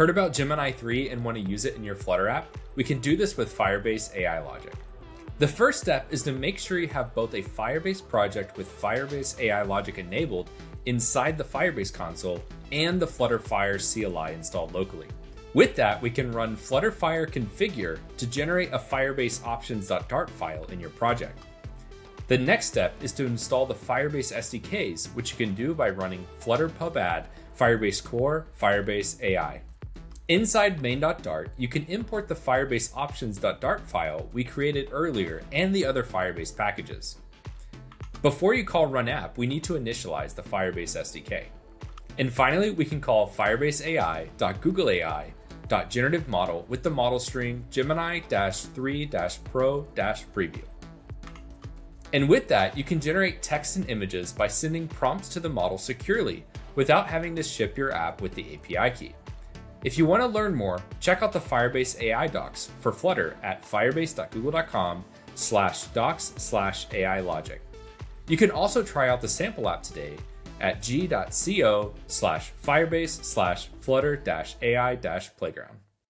Heard about Gemini 3 and want to use it in your Flutter app? We can do this with Firebase AI Logic. The first step is to make sure you have both a Firebase project with Firebase AI Logic enabled inside the Firebase console and the Flutterfire CLI installed locally. With that, we can run Flutterfire configure to generate a Firebase options.dart file in your project. The next step is to install the Firebase SDKs, which you can do by running flutter pub add Firebase core Firebase AI. Inside main.dart, you can import the Firebase options.dart file we created earlier and the other Firebase packages. Before you call run app, we need to initialize the Firebase SDK. And finally, we can call Firebase AI.google generative model with the model string Gemini 3 pro preview. And with that, you can generate text and images by sending prompts to the model securely without having to ship your app with the API key. If you want to learn more, check out the Firebase AI docs for Flutter at firebase.google.com slash docs slash AI logic. You can also try out the sample app today at g.co slash firebase slash flutter dash AI dash playground.